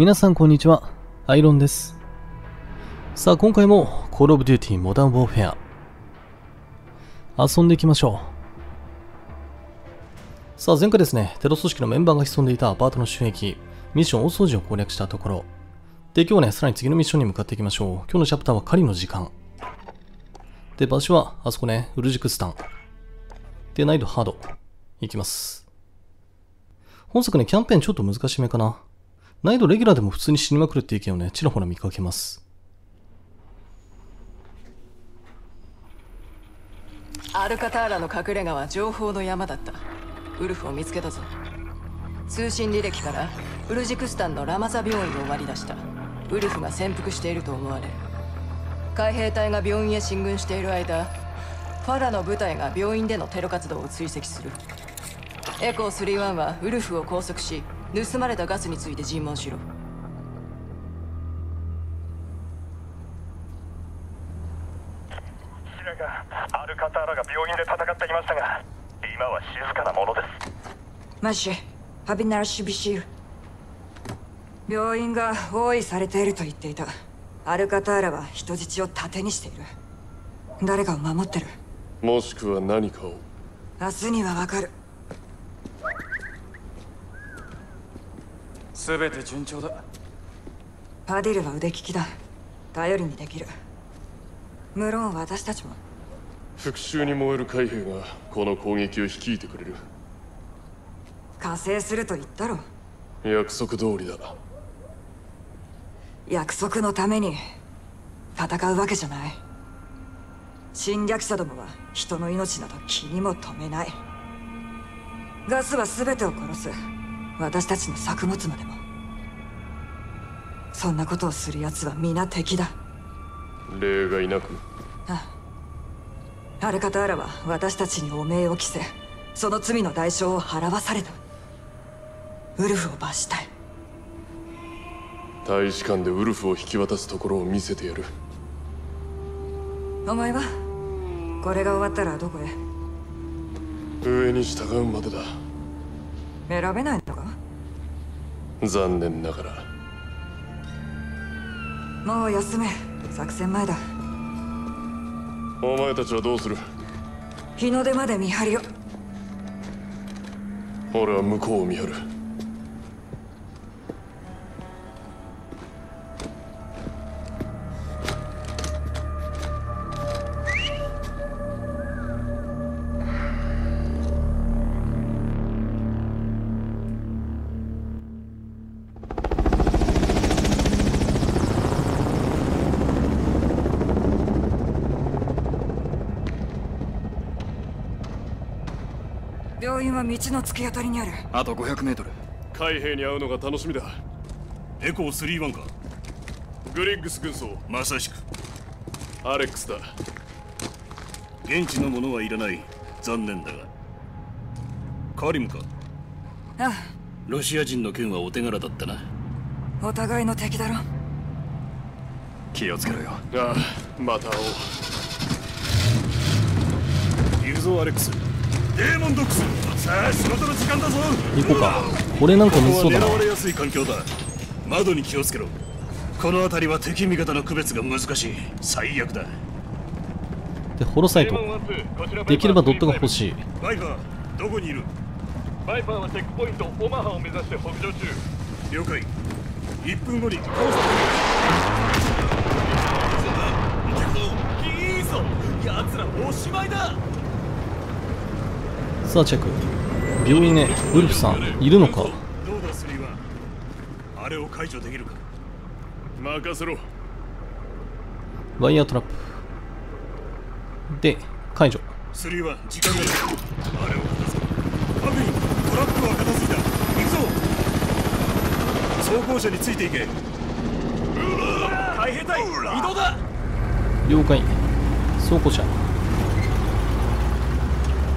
皆さんこんにちは、アイロンです。さあ今回も Call of Duty Modern Warfare 遊んでいきましょう。さあ前回ですね、テロ組織のメンバーが潜んでいたアパートの収益、ミッション大掃除を攻略したところ、で今日はね、さらに次のミッションに向かっていきましょう。今日のチャプターは狩りの時間。で、場所はあそこね、ウルジクスタン。で、難易度ハード。いきます。本作ね、キャンペーンちょっと難しめかな。難易度レギュラーでも普通に死にまくるって意見をね、ちらほら見かけます。アルカターラの隠れ家は情報の山だった。ウルフを見つけたぞ。通信履歴からウルジクスタンのラマザ病院を割り出した。ウルフが潜伏していると思われ海兵隊が病院へ進軍している間ファラの部隊が病院でのテロ活動を追跡する。エコー31はウルフを拘束し盗まれたガスについて尋問しろ。アルカターラが病院で戦っていましたが今は静かなものです。マシハビナラシビシール。病院が包囲されていると言っていた。アルカターラは人質を盾にしている。誰かを守ってる。もしくは何かを。明日にはわかる全て順調だ。パディルは腕利きだ。頼りにできる。無論私たちも。復讐に燃える海兵がこの攻撃を率いてくれる。加勢すると言ったろ約束通りだ。約束のために。戦うわけじゃない。侵略者どもは人の命など気にも留めない。ガスは全てを殺す私たちの作物までも。そんなことをする奴は皆敵だ。例がいなく。ああ。アルカターラは私たちに汚名を着せその罪の代償を払わされた。ウルフを罰したい。大使館でウルフを引き渡すところを見せてやる。お前は？これが終わったらどこへ？上に従うまでだ。選べないのか？残念ながら。もう休め。作戦前だ。お前たちはどうする？日の出まで見張りを。俺は向こうを見張る病院は道の突き当たりにある。あと 500m 海兵に会うのが楽しみだ。エコー31か。グリッグス軍曹。まさしく。アレックスだ。現地のものはいらない。残念だが。カリムか。あロシア人の件はお手柄だったな。あお互いの敵だろ。気をつけろよ。ああまた会おう。行くぞアレックスデーモンドッグス。さあ仕事の時間だぞ。行こうか。これなんかむずそうだな。狙。われやすい環境だ。窓に気をつけろ。この辺りは敵味方の区別が難しい。最悪だ。で、ホロサイト。できればドットが欲しい。バイパーどこにいる？バイパーはチェックポイントオマハを目指して北上中。了解。1分後に高速いいぞ。奴らおしまいださあ、チェック。病院ね、ウルフさん、いるのか？どうだスリーは。あれを解除できるか。任せろ。ワイヤートラップ。で、解除。スリーは時間がない。あれを片付けハビートラップは片付いた。行くぞ。装甲車についていけ。海兵隊移動だ。了解。倉庫車。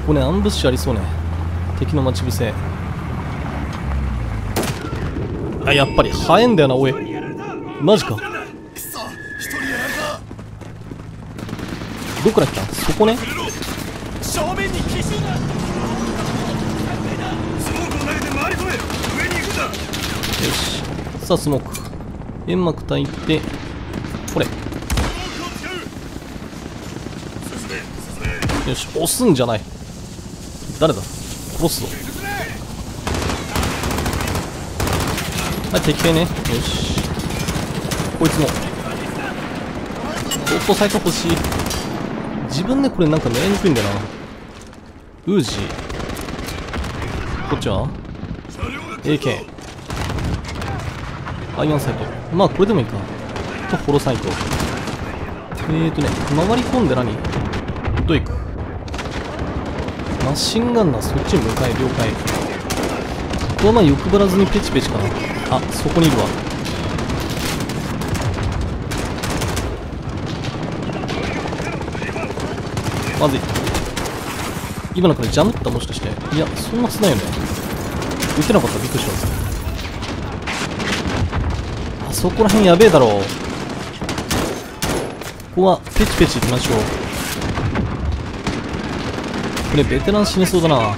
ここね、アンブッシュありそうね。敵の待ち伏せ。あ、やっぱり、早いんだよな、おい。マジか。どっから来た？そこね。正面に奇襲だスモークを投げて回り込め上に行くんだよし。さあスモーク煙幕焚いてこれよし押すんじゃない誰だ？殺すぞはい敵兵ね。よし。こいつも。ちょっとサイト欲し。い自分でこれなんか狙いにくいんだよな。ウージこっちは？AK アイアンサイト。まあこれでもいいか。とホロサイトえーとね回り込んで何？どう行く？マシンガンナーそっちに向かえ了解。ここはまあ欲張らずにペチペチかな。あそこにいるわ。まずい。今のこれジャムったもしかして。いやそんなつないよね。撃てなかったびっくりします。あそこら辺やべえだろう。ここはペチペチいきましょう。これベテラン死にそうだな、まあ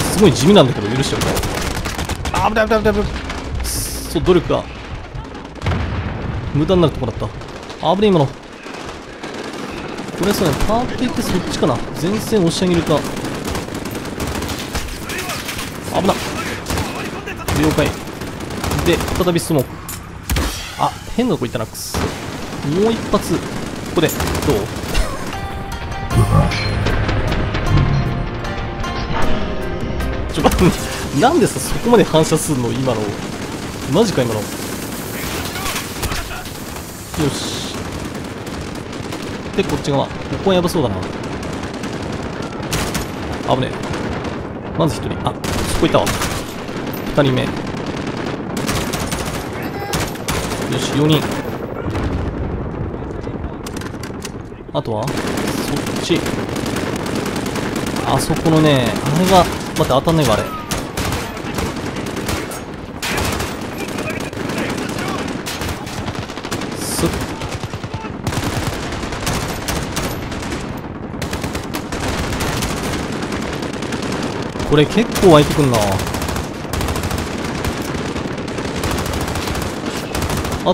すごい地味なんだけど許してくれあ危ない危ない危ない危ない。そう努力が無駄になるとこだった。危ねえ今の。これそうねパーっていってそっちかな。前線押し上げるか。危な了解。で再びスモーク。あ変なとこ行ったな。くそ。もう一発。ここで。どう？ちょ待ってなんでさそこまで反射するの今の。マジか今のよし。でこっち側。ここはやばそうだな。危ねえ。まず1人。あそこいたわ。2人目。よし4人。あとは？そっち。あそこのねあれが待って当たんないわあれ。すっ。これ結構湧いてくんな。あ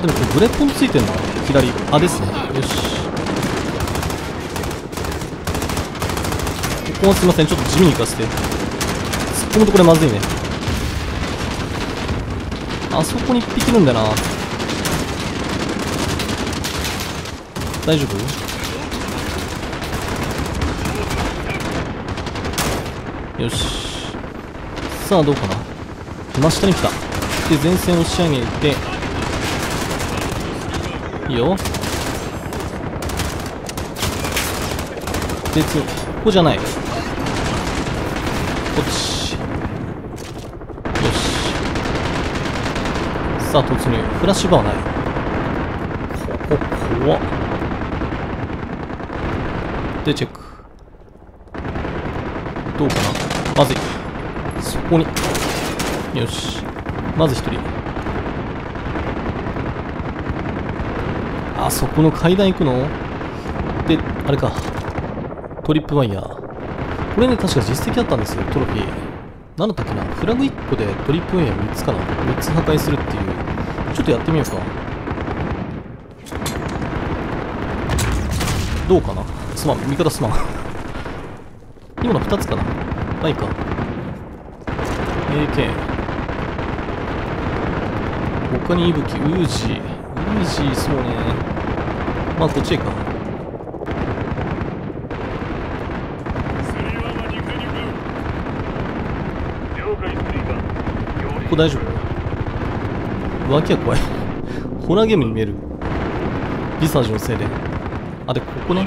でもこれブレッドもついてんな。左。あですね。よし。ここはすいません。ちょっと地味に行かせて。突っ込むとこれまずいね。あそこに1匹いるんだよな。大丈夫？よし。さあどうかな。真下に来た。で前線押し上げて。いいよ。で次ここじゃない。こっちよしさあ突入フラッシュバーはないここ怖っ。でチェック。どうかな？まずいそこに。よし。まず一人。あそこの階段行くの？であれか。トリップワイヤー。これね確か実績あったんですよトロフィー。何だったっけなフラグ1個でトリプワイヤー3つかな3つ破壊するっていう。ちょっとやってみようか。どうかな？すまん味方すまん。今の2つかな？まあいいか AK 他に息吹ウージー。ウージーそうね。まあこっちへか。ここ大丈夫？脇は怖い。ホラーゲームに見える。リサージのせいで。あでここね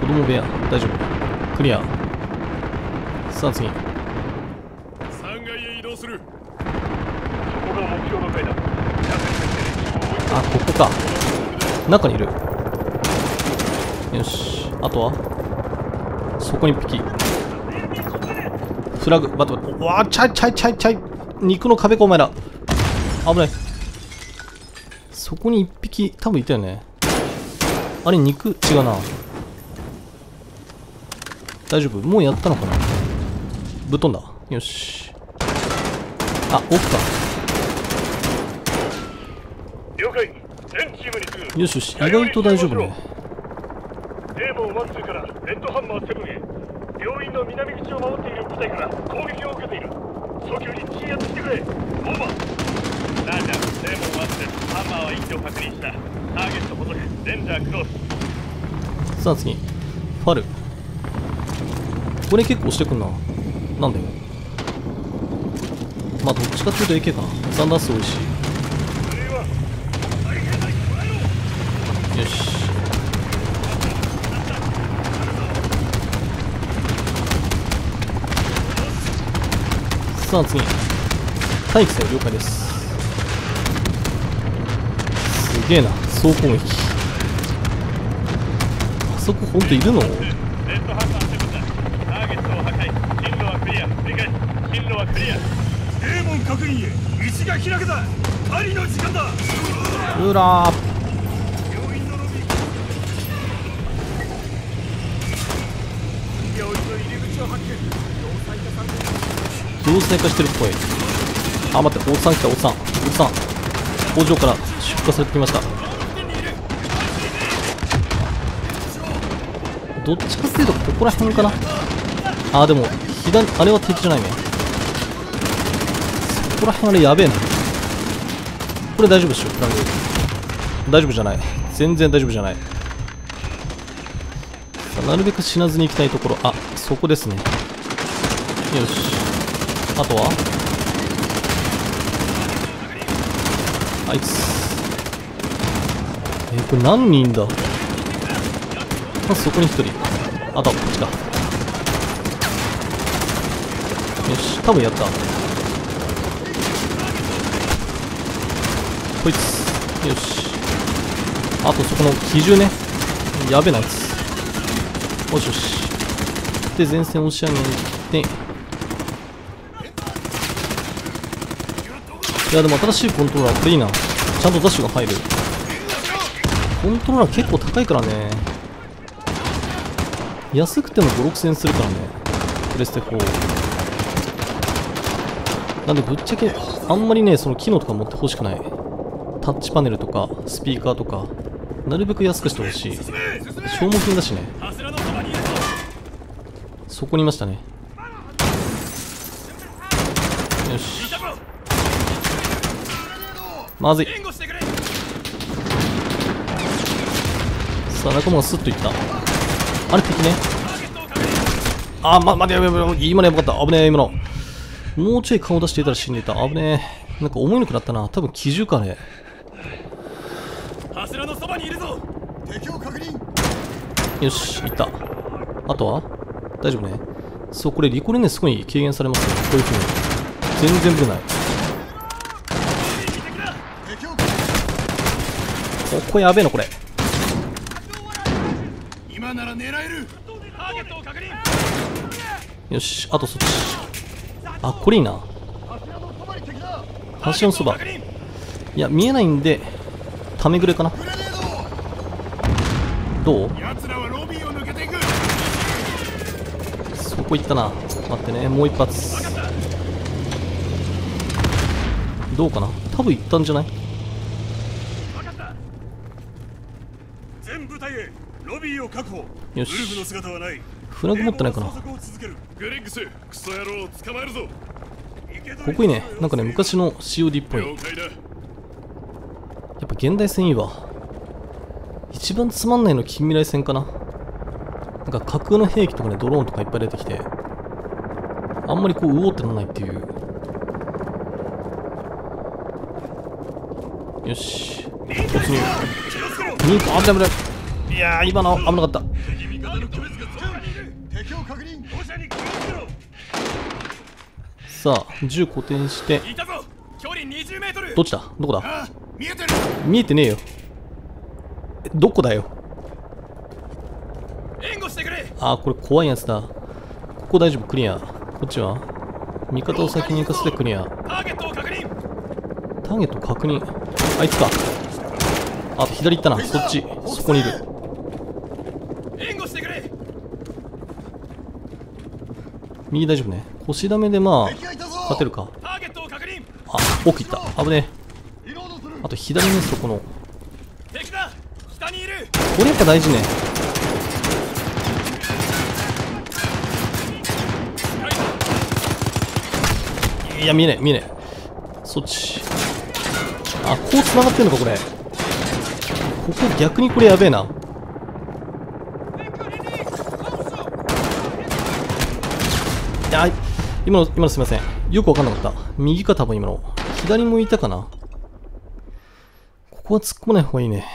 子供部屋。大丈夫？クリア。さあ次。3階へ移動する。ここが目標の階だあここか。中にいる。よし。あとは？そこに1匹フラグ。待って待って。うわーちゃいちゃいちゃいちゃい肉の壁かお前ら。危ない。そこに1匹多分いたよね。あれ肉？違うな。大丈夫？もうやったのかな？ぶっ飛んだ。よし。あ奥か。了解全チームに次ぐよしよし。意外と大丈夫ね。デーモン1、2からレッドハンマー7へ病院の南口を守っている部隊から攻撃を受けている早急に鎮圧してくれオーバーラージャーデーモン1ですハンマーは位置を確認したターゲット捕捉レンジャークロスさあ次ファルこれ結構押してくんななんでまあどっちかっていうと AK かなザンダース多いしよしさあ次待機せよ了解です。すげえな。総攻撃。あそこほんといるの？レッドハンマー7だターゲットを破壊。進路はクリア。繰り返し進路はクリア。デーモン確認へ。道が開けたの時間だ。うらー病院のロビー。病院の入り口を発見要塞化してるっぽい。あ待っておっさん来たおっさん。おっさん。工場から出荷されてきました。どっちかっていうとここら辺かな。あでも左あれは敵じゃないね。そこら辺あれやべえな。これ大丈夫でしょフラング大丈夫じゃない。全然大丈夫じゃない。なるべく死なずに行きたいところ。あそこですね。よし。あとは？あいつえこれ何人だ？まずそこに1人。あとはこっちか。よし多分やった。こいつ。よし。あとそこの機銃ね。やべえなやつ。よしよし。で前線押し上げて。いやでも新しいコントローラーこれいいな。ちゃんとダッシュが入る。コントローラー結構高いからね。安くても5、6000円するからね。プレステ4なんでぶっちゃけあんまりねその機能とか持ってほしくない。タッチパネルとかスピーカーとか。なるべく安くしてほしい。消耗品だしね。そこにいましたね。よし。まずい。さあ仲間がスッといった。あれ敵ね。あま待てやべやべ今のやばかった危ねえ今のもうちょい顔出していたら死んでいた危ねえなんか思いにくなったな多分機銃かね柱のそばにいるぞ敵を確認よしいったあとは大丈夫ねそうこれリコリンねすごい軽減されますよこういう風に全然ぶれないここやべえのこれ。今なら狙える。よしあとそっち。あこれいいな。橋のそば。いや見えないんでためぐれかな。どう？奴らはロビーを抜けていく。そこ行ったな。待ってね。もう一発。どうかな？多分行ったんじゃない全部隊へロビーを確保よし。フラグ持ってないかな。ここいいね。なんかね昔の COD っぽい。やっぱ現代戦いいわ。一番つまんないの近未来戦かな。なんか架空の兵器とかねドローンとかいっぱい出てきて。あんまりこううおーってならないっていう。よし。突入。ミート危ない危ない。いやー今の危なかったさあ銃固定して。どっちだ？どこだ？見えてねえよ。どこだよ？援護してくれあこれ怖いやつだ。ここ大丈夫？クリア。こっちは？味方を先に行かせてクリア。ターゲット確認ターゲット確認。あいつか。あと左行ったな。そっち。そこにいる援護してくれ右大丈夫ね腰ダメでまあ、勝てるか。ターゲットを確認あ、奥行った。危ねえ。あと左ね、そこの。これやっぱ大事ね。いや、見えねえ、見えねえ。そっち。あ、こう繋がってんのか、これ。ここ逆にこれやべえな。い、今の、今のすいません。よくわかんなかった。右か多分今の。左もいたかな。ここは突っ込まない方がいいね。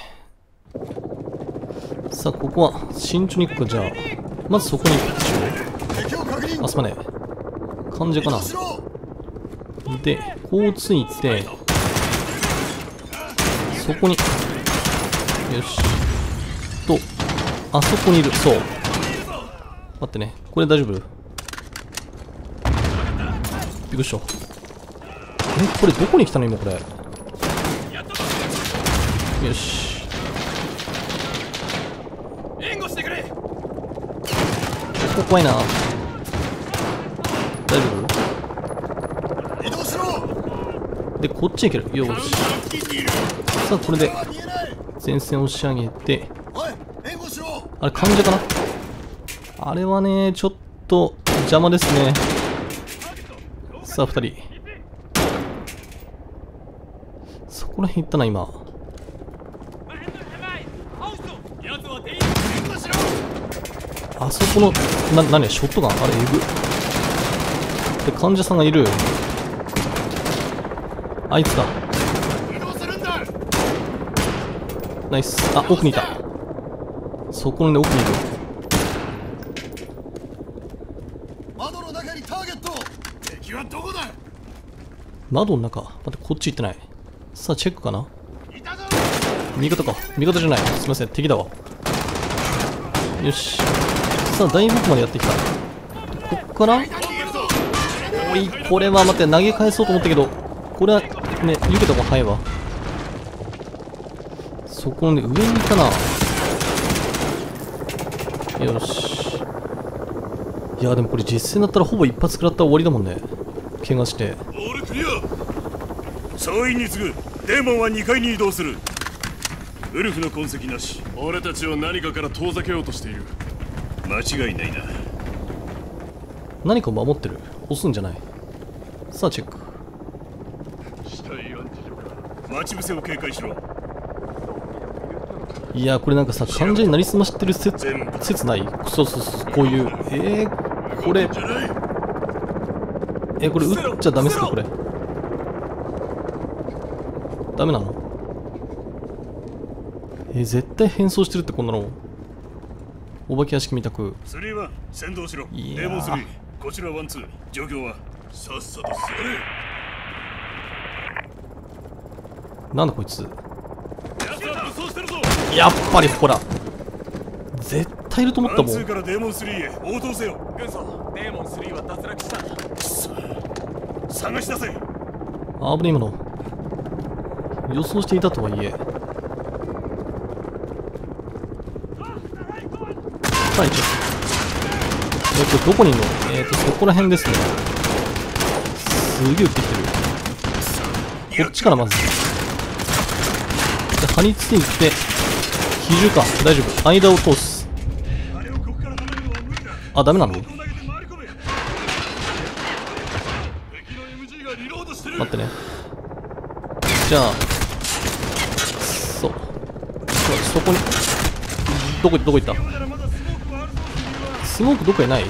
さあ、ここは慎重に行くか、じゃあ。まずそこに行くでしょ。あ、すまねえ。患者かな。で、こうついて、そこに、よし。と、あそこにいる。そう。待ってね。これ大丈夫？びっくりした。え、これどこに来たの今これ。よし。援護してくれここ怖いな。大丈夫？移動しろで、こっちに行ける。よし。さあ、これで、前線を押し上げて、あれ、患者かな？あれはね、ちょっと邪魔ですね。さあ、二人。そこら辺行ったな、今。あそこの、な、なにショットガン？あれ、えぐ。で、患者さんがいる。あいつだ。移動するんだナイス。あ、奥にいた。そこのね、奥にいる。窓の中にターゲット敵はどこだ窓の中？待って、こっち行ってない。さあ、チェックかな？味方か。味方じゃない。すいません、敵だわ。よし。さあ、だいぶ奥までやってきた。こっから？おい、これは待って、投げ返そうと思ったけど、これはね、避けた方が早いわ。そこのね、上にいたな。よし。いや、でもこれ実戦だったらほぼ一発食らったら終わりだもんね。怪我して。オールクリア。総員に次ぐ。デーモンは2階に移動する。ウルフの痕跡なし。俺たちを何かから遠ざけようとしている。間違いないな。何かを守ってる？押すんじゃない。さあ、チェック。死体安置所か。待ち伏せを警戒しろ。いやーこれなんかさ患者になりすましてる説説ない？そうそうそうこういう。えー、これ。じゃないえー、これ撃っちゃダメっすかこれ。ダメなの？えー、絶対変装してるってこんなの。お化け屋敷みたく。3は先導しろ。デいやー。ーモン3こちらワンツー。状況はさっさとなんだこいつ。奴ら武装してるぞやっぱりほら。絶対いると思ったワンもんツーからデーモン3へ。応答せよ。軍曹デーモン3は脱落した探し出せ。あぶね今の。予想していたとはいえ。はいちょえっとどこにいるの？えっとそこら辺ですね。すげえ撃ってきてる。こっちからまず。で張り付いて比重か。大丈夫。間を通す。あれをここから離れるのは無理だあダメなのここ投げて回り込め敵の MG がリロードしてる待ってね。じゃあそう。そこに。どこどこ行った？スモークどっかにない？す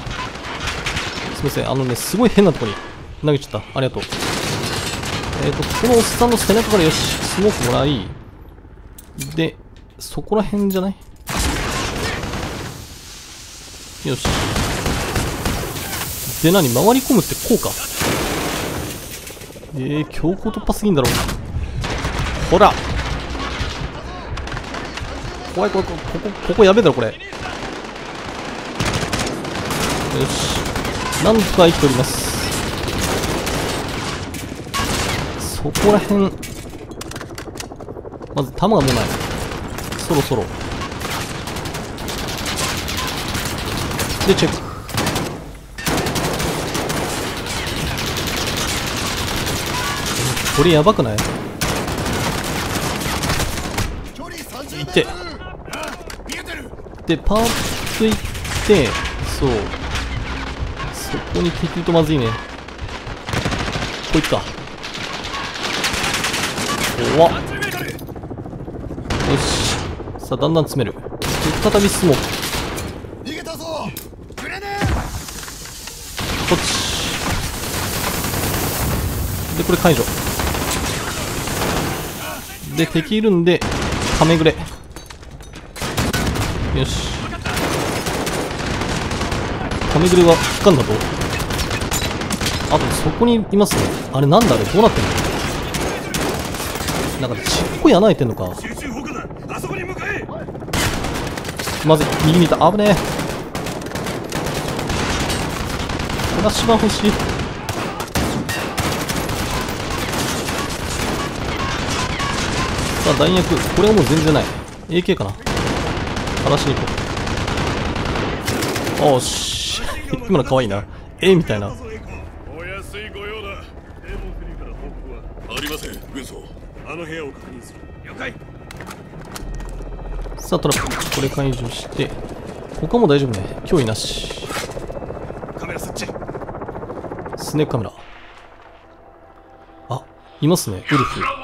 みません。あのねすごい変なとこに投げちゃった。ありがとう。えっ、ー、とこのおっさんの背中からよしスモークもらい。でそこら辺じゃない？よし。で何？回り込むってこうか。えー、強行突破すぎんだろほら。怖い怖い怖いここここやべえだろこれ。よし。なんとか生きております。そこら辺。まず弾がもうない。そろそろ。でチェック。これやばくない？距離30メいて。でパーッといってそう。そこに敵いるとまずいね。こいつか怖っ。よし。さあだんだん詰める。再び進もう逃げたぞ。グレネこっち。でこれ解除で敵いるんでカメグレよし。カメグレは引かんだとあとそこにいますね。あれなんだあれどうなってんの？なんかちっこい穴開いてんのか。まずい右にいた。危ねえ。フラッシュ欲しいさあ弾薬。これはもう全然ない。AK かな。話しに行こう。おーし今の可愛いな。えみたいな。お安いご用だ。デーモン3から報告はありません。軍曹。あの部屋を確認する。了解。さあトラップこれ解除して。他も大丈夫ね。脅威なし。カメラ設置。スネークカメラ。あいますね。ウルフ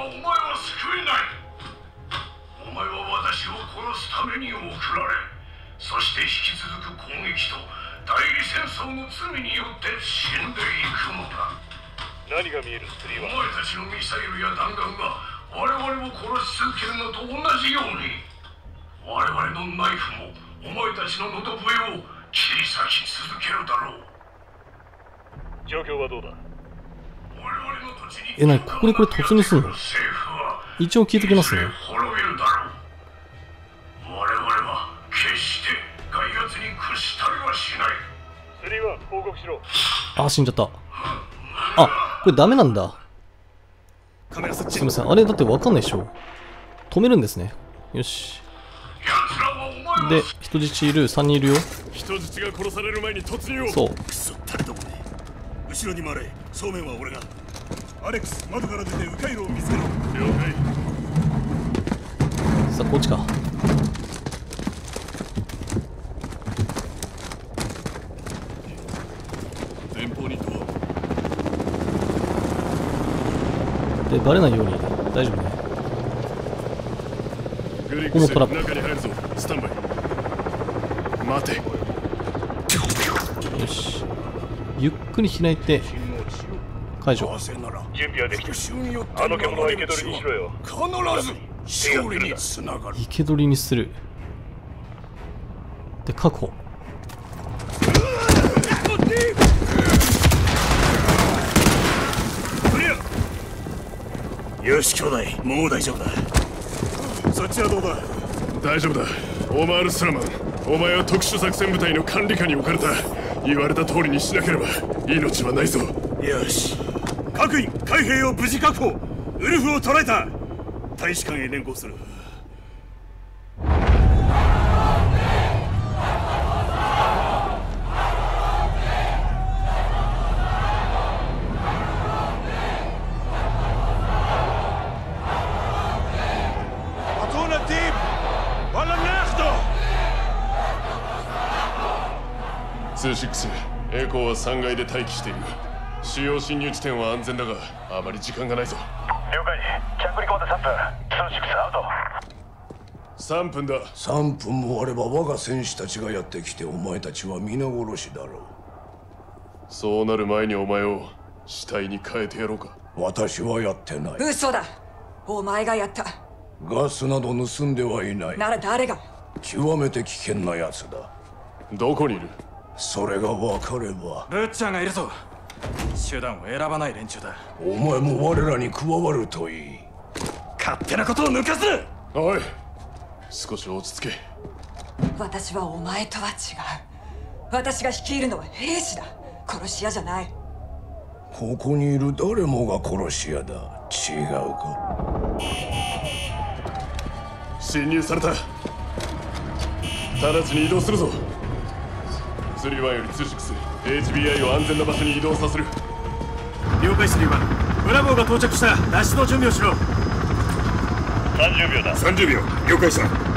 前たちのミサイルや弾丸が我々を殺し続けるのと同じように我々のナイフもお前たちの喉笛を切り裂き続けるだろう。状況はどうだ？我々の土地にえなにここにこれ突入すんの？政府は一応聞いてきますね。滅びるだろう。我々は決して外圧に屈したりはしない。スリーは報告しろ。あ死んじゃった。あこれダメなんだカメラ設置すいません。あれだってわかんないでしょ。止めるんですね。よし。で人質いる。3人いるよ。人質が殺される前に突入を。そう。クソ誰どもね。後ろに回れ。正面は俺が。アレックス窓から出て迂回路を見つけろ。了解さあこっちか前方にドアでバレないように。大丈夫ね。ここもトラップ。中に入るぞ。スタンバイ。待て。よし。ゆっくり開いて解除。準備はできてるあの獣は生け捕りにしろよ。必ず勝利につながる。生け捕りにする。で確保よし兄弟もう大丈夫だ。そっちはどうだ？大丈夫だ。オマール・スラマンお前は特殊作戦部隊の管理下に置かれた。言われた通りにしなければ命はないぞ。よし。各員海兵を無事確保。ウルフを捕らえた。大使館へ連行する26エコーは3階で待機している。主要侵入地点は安全だがあまり時間がないぞ。了解。着陸まで3分。26アウト。3分だ。3分もあれば我が戦士たちがやってきてお前たちは皆殺しだろう。そうなる前にお前を死体に変えてやろうか。私はやってない。嘘だ。お前がやった。ガスなど盗んではいない。なら誰が？極めて危険なやつだ。どこにいる？それが分かれば。ブッチャーがいるぞ。手段を選ばない連中だ。お前も我らに加わるといい。勝手なことを抜かすな！おい少し落ち着け。私はお前とは違う。私が率いるのは兵士だ。殺し屋じゃない。ここにいる誰もが殺し屋だ。違うか？侵入された。直ちに移動するぞ31より26 HBI を安全な場所に移動させる。了解するわブラボーが到着した。脱出の準備をしろ。30秒だ。30秒。了解した